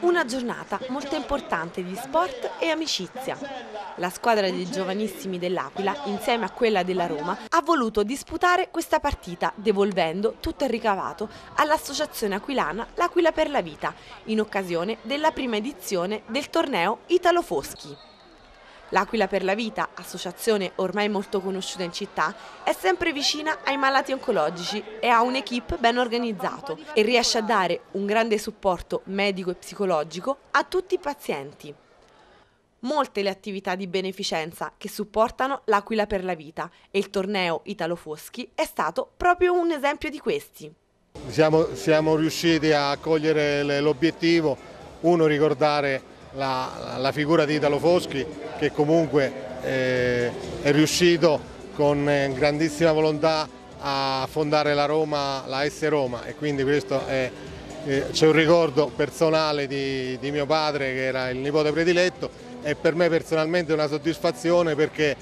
Una giornata molto importante di sport e amicizia. La squadra dei giovanissimi dell'Aquila, insieme a quella della Roma, ha voluto disputare questa partita devolvendo tutto il ricavato all'associazione aquilana L'Aquila per la Vita, in occasione della prima edizione del torneo Italo Foschi. L'Aquila per la Vita, associazione ormai molto conosciuta in città, è sempre vicina ai malati oncologici e ha un'equipe ben organizzato e riesce a dare un grande supporto medico e psicologico a tutti i pazienti. Molte le attività di beneficenza che supportano l'Aquila per la Vita e il torneo Italo Foschi è stato proprio un esempio di questi. Siamo, siamo riusciti a cogliere l'obiettivo, uno ricordare la, la figura di Italo Foschi che comunque eh, è riuscito con eh, grandissima volontà a fondare la Roma, la S Roma. E quindi questo è, eh, c'è un ricordo personale di, di, mio padre che era il nipote prediletto e per me personalmente è una soddisfazione perché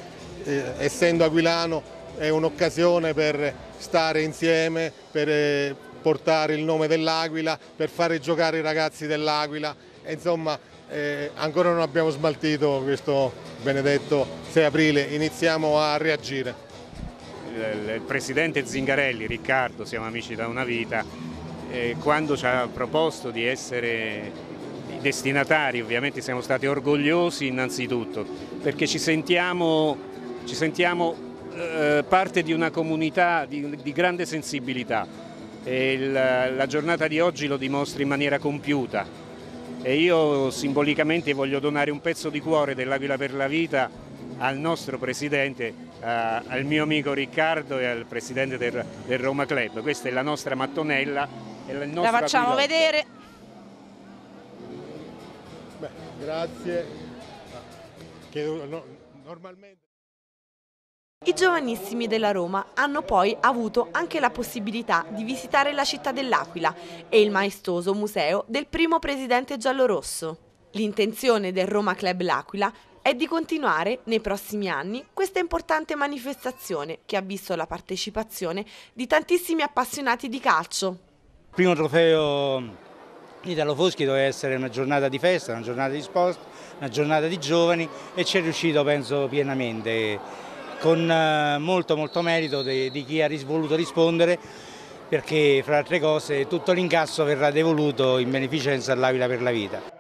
eh, essendo aquilano è un'occasione per stare insieme, per eh, portare il nome dell'Aquila, per fare giocare i ragazzi dell'Aquila, insomma eh, ancora non abbiamo smaltito questo benedetto 6 aprile, iniziamo a reagire. Il, presidente Zingarelli, Riccardo, siamo amici da una vita, eh, quando ci ha proposto di essere destinatari ovviamente siamo stati orgogliosi innanzitutto perché ci sentiamo, ci sentiamo eh, parte di una comunità di, di grande sensibilità. E il, la giornata di oggi lo dimostra in maniera compiuta e io simbolicamente voglio donare un pezzo di cuore dell'Aquila per la Vita al nostro presidente, eh, al mio amico Riccardo e al presidente del, del, Roma Club. Questa è la nostra mattonella. la facciamo aquilotto. vedere. Beh, grazie. Chiedo, no, normalmente... I giovanissimi della Roma hanno poi avuto anche la possibilità di visitare la città dell'Aquila e il maestoso museo del primo presidente giallorosso. L'intenzione del Roma Club L'Aquila è di continuare nei prossimi anni questa importante manifestazione che ha visto la partecipazione di tantissimi appassionati di calcio. Il primo trofeo Italo Foschi doveva essere una giornata di festa, una giornata di sport, una giornata di giovani e ci è riuscito penso pienamente con eh, molto molto merito di, di chi ha voluto rispondere perché fra altre cose tutto l'incasso verrà devoluto in beneficenza all'Aquila per la vita.